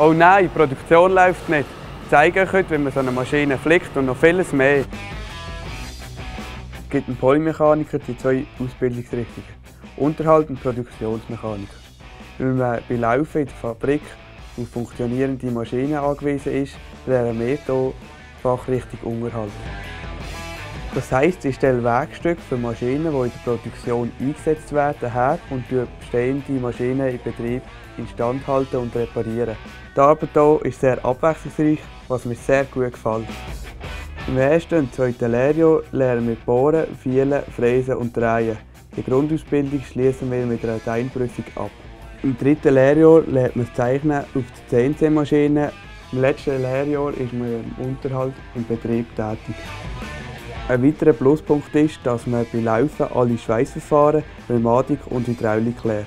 Oh nein, die Produktion läuft nicht. Ich zeige euch heute, wie man so eine Maschine flickt und noch vieles mehr. Es gibt einen Polymechaniker, die zwei Ausbildungsrichtungen. Unterhalt und Produktionsmechaniker. Weil man bei Laufen in der Fabrik auf funktionierende Maschinen angewiesen ist, lernen wir hier Fachrichtung Unterhalt. Das heisst, ich stelle Werkstücke für Maschinen, die in der Produktion eingesetzt werden, her und bestehende Maschinen in Betrieb instand halten und reparieren. Die Arbeit hier ist sehr abwechslungsreich, was mir sehr gut gefällt. Im ersten und zweiten Lehrjahr lernen wir Bohren, Fielen, Fräsen und Drehen. Die Grundausbildung schließen wir mit einer Teinprüfung ab. Im dritten Lehrjahr lernt man das Zeichnen auf der CNC-Maschine. Im letzten Lehrjahr ist man im Unterhalt im Betrieb tätig. Ein weiterer Pluspunkt ist, dass man bei Laufen alle Schweißverfahren, Pneumatik und Hydraulik lernt.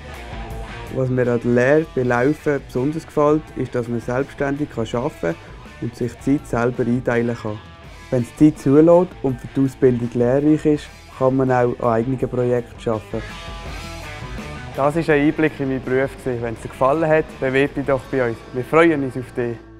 Was mir an der Lehre bei Laufen besonders gefällt, ist, dass man selbstständig arbeiten kann und sich die Zeit selber einteilen kann. Wenn es Zeit zulässt und für die Ausbildung lehrreich ist, kann man auch an eigenen Projekten arbeiten. Das war ein Einblick in meinen Beruf. Wenn es dir gefallen hat, bewirb dich doch bei uns. Wir freuen uns auf dich.